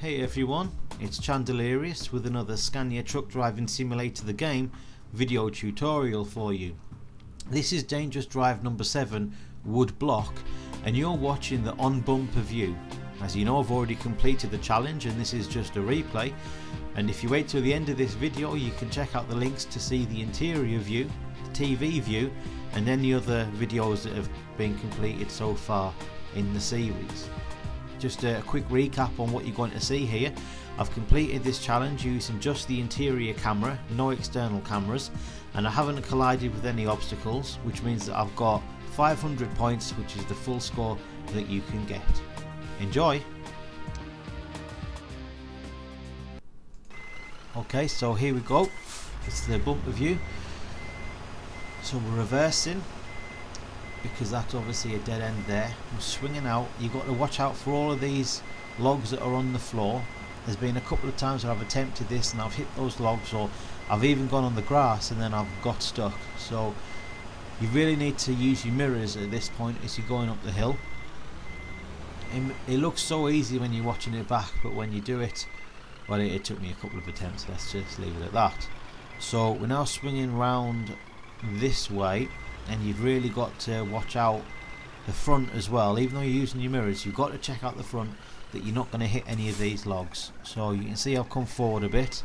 Hey everyone, it's Chandelarius with another Scania Truck Driving Simulator the game video tutorial for you. This is Dangerous Drive number 7 Wood Block and you're watching the on bumper view. As you know I've already completed the challenge and this is just a replay and if you wait till the end of this video you can check out the links to see the interior view, the TV view and any other videos that have been completed so far in the series. Just a quick recap on what you're going to see here. I've completed this challenge using just the interior camera, no external cameras, and I haven't collided with any obstacles, which means that I've got 500 points, which is the full score that you can get. Enjoy! Okay, so here we go. It's the bumper view. So we're reversing because that's obviously a dead end there. I'm swinging out. You've got to watch out for all of these logs that are on the floor. There's been a couple of times where I've attempted this and I've hit those logs or I've even gone on the grass and then I've got stuck. So you really need to use your mirrors at this point as you're going up the hill. It, looks so easy when you're watching it back but when you do it, well it, it took me a couple of attempts, let's just leave it at that. So we're now swinging round this way and you've really got to watch out the front as well. Even though you're using your mirrors you've got to check out the front that you're not going to hit any of these logs. So you can see I've come forward a bit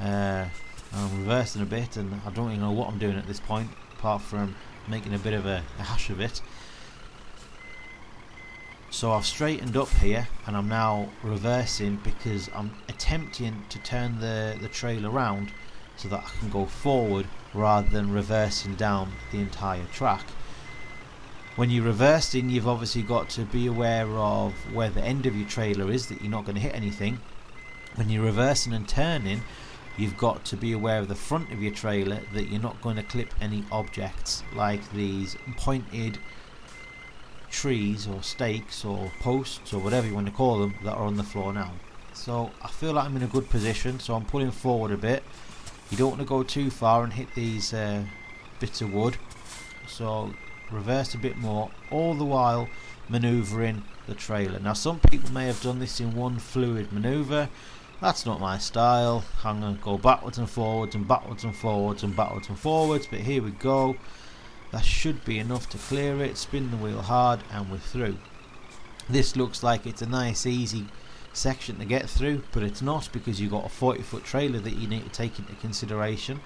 uh, I'm reversing a bit and I don't even know what I'm doing at this point apart from making a bit of a, a hash of it. So I've straightened up here and I'm now reversing because I'm attempting to turn the, the trail around so that I can go forward rather than reversing down the entire track. When you're reversing you've obviously got to be aware of where the end of your trailer is that you're not going to hit anything. When you're reversing and turning you've got to be aware of the front of your trailer that you're not going to clip any objects like these pointed trees or stakes or posts or whatever you want to call them that are on the floor now. So I feel like I'm in a good position so I'm pulling forward a bit you don't want to go too far and hit these uh, bits of wood. So reverse a bit more all the while maneuvering the trailer. Now some people may have done this in one fluid maneuver that's not my style. I'm going to go backwards and forwards and backwards and forwards and backwards and forwards but here we go. That should be enough to clear it. Spin the wheel hard and we're through. This looks like it's a nice easy section to get through but it's not because you've got a 40 foot trailer that you need to take into consideration.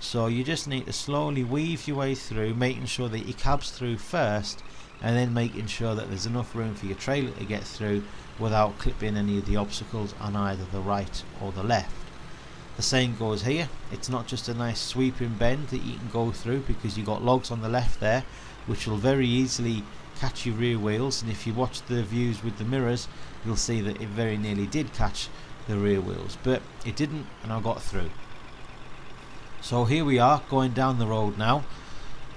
So you just need to slowly weave your way through making sure that your cab's through first and then making sure that there's enough room for your trailer to get through without clipping any of the obstacles on either the right or the left. The same goes here. It's not just a nice sweeping bend that you can go through because you've got logs on the left there which will very easily catch your rear wheels and if you watch the views with the mirrors you'll see that it very nearly did catch the rear wheels but it didn't and I got through. So here we are going down the road now.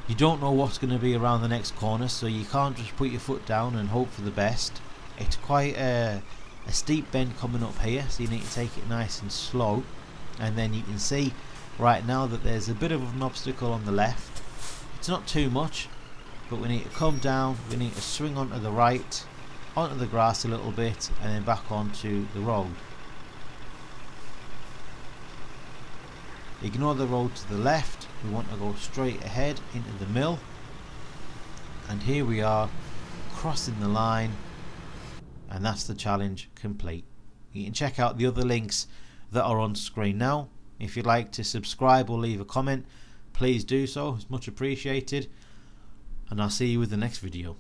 You don't know what's going to be around the next corner so you can't just put your foot down and hope for the best. It's quite a, a steep bend coming up here so you need to take it nice and slow. And then you can see right now that there's a bit of an obstacle on the left. It's not too much but we need to come down we need to swing onto the right onto the grass a little bit and then back onto the road. Ignore the road to the left we want to go straight ahead into the mill. And here we are crossing the line and that's the challenge complete. You can check out the other links that are on screen now. If you'd like to subscribe or leave a comment please do so it's much appreciated and I'll see you with the next video.